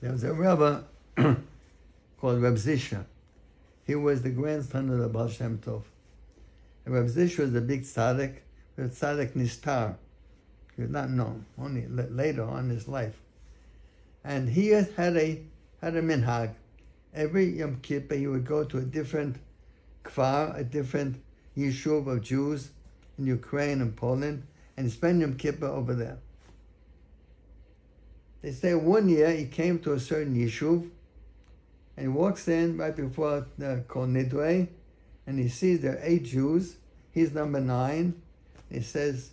There was a Rebbe called Reb Zisha. He was the grandson of the Baal Shem Tov. And Reb Zisha was a big tzaddik, a tzaddik nistar. He was not known, only later on in his life. And he had a had a minhag. Every Yom Kippur, he would go to a different kfar, a different yeshuv of Jews in Ukraine and Poland, and spend Yom Kippur over there. They say one year he came to a certain yeshuv, and he walks in right before the Kol Nidre, and he sees there are eight Jews. He's number nine. He says,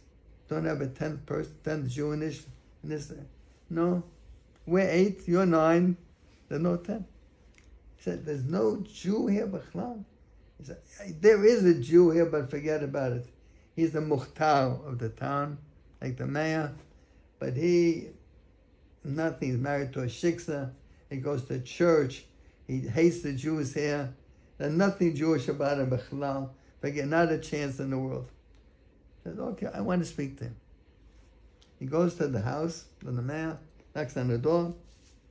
"Don't have a tenth person, tenth Jewish." And this, no, we're eight. You're nine. There's no ten. He said, "There's no Jew here, Bechlal." He said, "There is a Jew here, but forget about it. He's the muhtar of the town, like the mayor, but he nothing. He's married to a shiksa. He goes to church. He hates the Jews here. There's nothing Jewish about him, Bechlal. Forget, not a chance in the world. He says, okay, I want to speak to him. He goes to the house of the mayor, knocks on the door,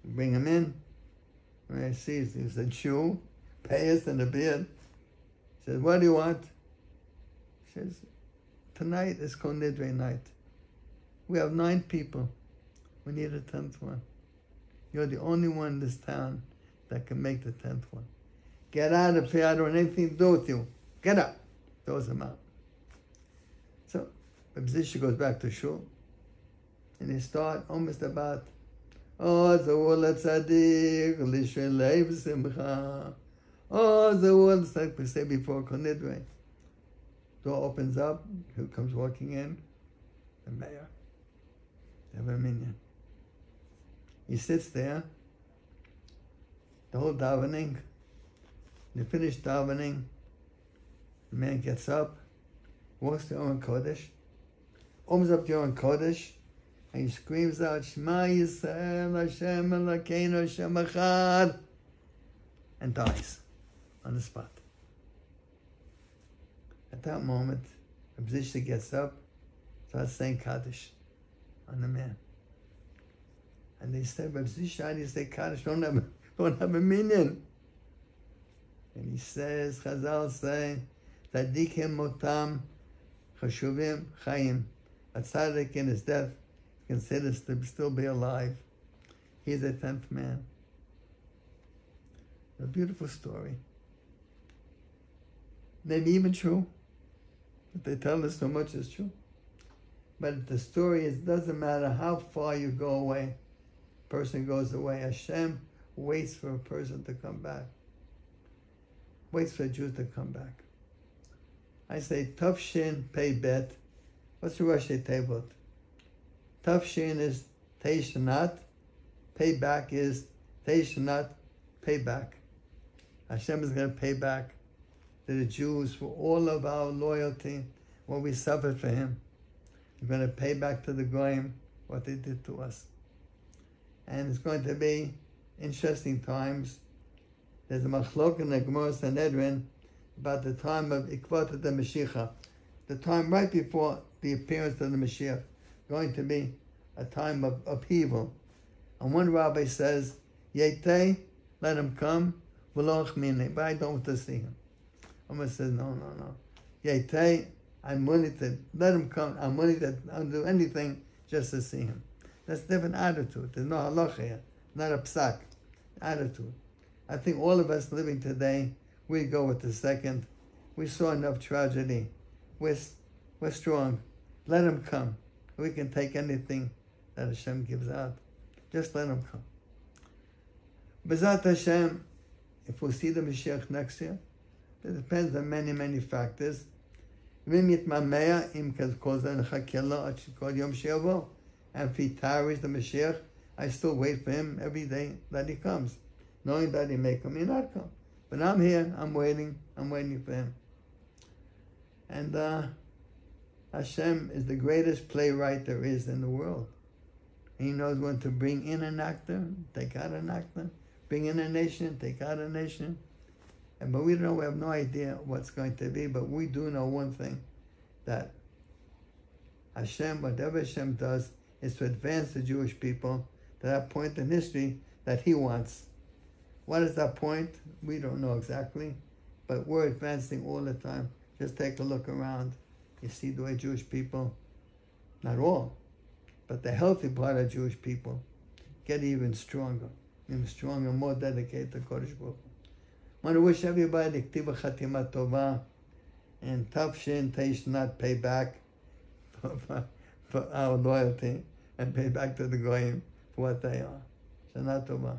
bring him in. He sees he's a Jew, pious and a beard. He says, what do you want? He says, tonight is Kol Nidre. We have nine people. We need a tenth one. You're the only one in this town that can make the tenth one. Get out of here. I don't want anything to do with you. Get up. Throws him out. So, Reb Zisha goes back to shul. And he start almost about, Oh, the wall tzaddik, lishelei simcha. Oh, the it's like we say before Kol Nidre. Door opens up. Who comes walking in? The mayor. The minyan. He sits there, the whole davening. They finish davening. The man gets up, walks to Aron Kodesh, opens up to Aron Kodesh, and he screams out, Shema Yisrael Hashem Elokeinu Hashem Echad, and dies on the spot. At that moment, Abzishta gets up, starts saying Kaddish on the man. And they said, but Zishani say Kaddish don't have, don't have a meaning. And he says, Chazal say, Tzadikim motam chashuvim chayim. A tzaddik in his death considers to still be alive. He's a tenth man. A beautiful story. Maybe even true. But they tell us so much is true. But the story is doesn't matter how far you go away person goes away, Hashem waits for a person to come back. Waits for a Jew to come back. I say, Tough shin, pay bet. What's the Rashi table? Tough shin is teishanat. Payback is teishanat, payback. Hashem is going to pay back to the Jews for all of our loyalty, what we suffered for Him. We're going to pay back to the Goyim what they did to us and it's going to be interesting times. There's a machlok in the Gemara Sanhedrin about the time of Ikvat the Mashiach, the time right before the appearance of the Mashiach, going to be a time of upheaval. And one rabbi says, Yete, let him come, Veloch mine, but I don't want to see him. Someone says, no, no, no. Yete, I'm willing to let him come. I'm willing to do anything just to see him. That's a different attitude. There's no halacha here, not a psak. Attitude. I think all of us living today, we go with the second. We saw enough tragedy. We're, we're strong. Let him come. We can take anything that Hashem gives out. Just let him come. Bezat Hashem, if we see the Mashiach next year, it depends on many, many factors. אם יתמהמה, אם כל זה נחכה לו עד שכל יום שיבוא. And tarries the Mashiach, I still wait for him every day that he comes, knowing that he may come, he not come. But I'm here, I'm waiting, I'm waiting for him. And uh, Hashem is the greatest playwright there is in the world. He knows when to bring in an actor, take out an actor, bring in a nation, take out a nation. And but we don't know, we have no idea what's going to be, but we do know one thing, that Hashem, whatever Hashem does, is to advance the Jewish people, to that point in history that he wants. What is that point? We don't know exactly, but we're advancing all the time. Just take a look around. You see the way Jewish people, not all, but the healthy part of Jewish people, get even stronger, even stronger, more dedicated to Kodesh Baruch. I want to wish everybody Ktiva Chatima Tova and Tafshin Teish not pay back for, for our loyalty and pay back to the Goyim for what they are. Shana Tova.